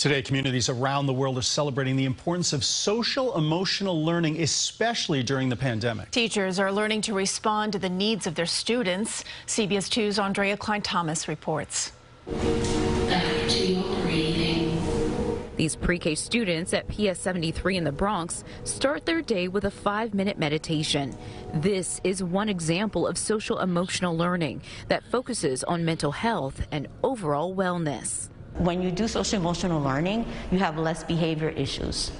Today, communities around the world are celebrating the importance of social emotional learning, especially during the pandemic. Teachers are learning to respond to the needs of their students. CBS 2's Aundrea Cline-Thomas reports. These pre-K students at PS 73 in the Bronx start their day with a five-minute meditation. This is one example of social emotional learning that focuses on mental health and overall wellness. When you do social emotional learning, you have less behavior issues.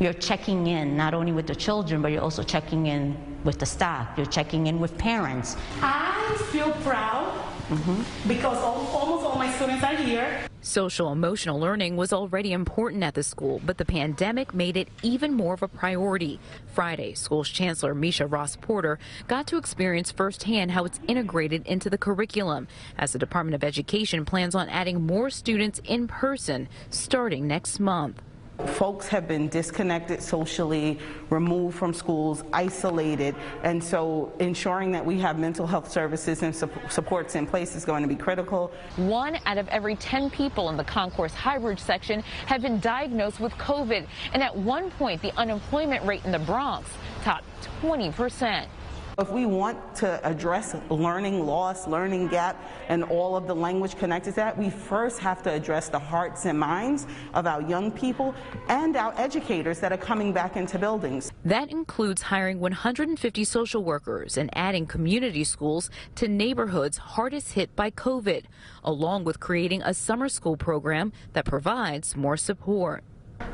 You're checking in not only with the children, but you're also checking in with the staff. You're checking in with parents. I feel proud mm -hmm. because almost all my students are here. Social emotional learning was already important at the school, but the pandemic made it even more of a priority. Friday, school's chancellor Meisha Ross Porter got to experience firsthand how it's integrated into the curriculum as the Department of Education plans on adding more students in person starting next month. Folks have been disconnected socially, removed from schools, isolated, and so ensuring that we have mental health services and supports in place is going to be critical. One out of every 10 people in the Concourse Highbridge section have been diagnosed with COVID, and at one point, the unemployment rate in the Bronx topped 20 percent. If we want to address learning loss, learning gap, and all of the language connected to that, we first have to address the hearts and minds of our young people and our educators that are coming back into buildings. That includes hiring 150 social workers and adding community schools to neighborhoods hardest hit by COVID, along with creating a summer school program that provides more support.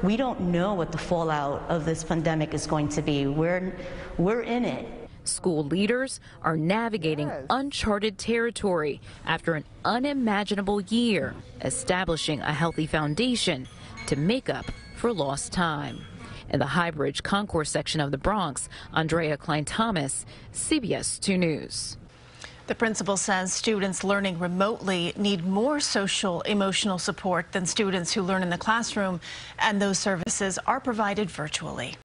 We don't know what the fallout of this pandemic is going to be. We're, we're in it. School leaders are navigating yes. uncharted territory after an unimaginable year, establishing a healthy foundation to make up for lost time. In the Highbridge Concourse section of the Bronx, Aundrea Cline-Thomas, CBS 2 News. The principal says students learning remotely need more social emotional support than students who learn in the classroom, and those services are provided virtually.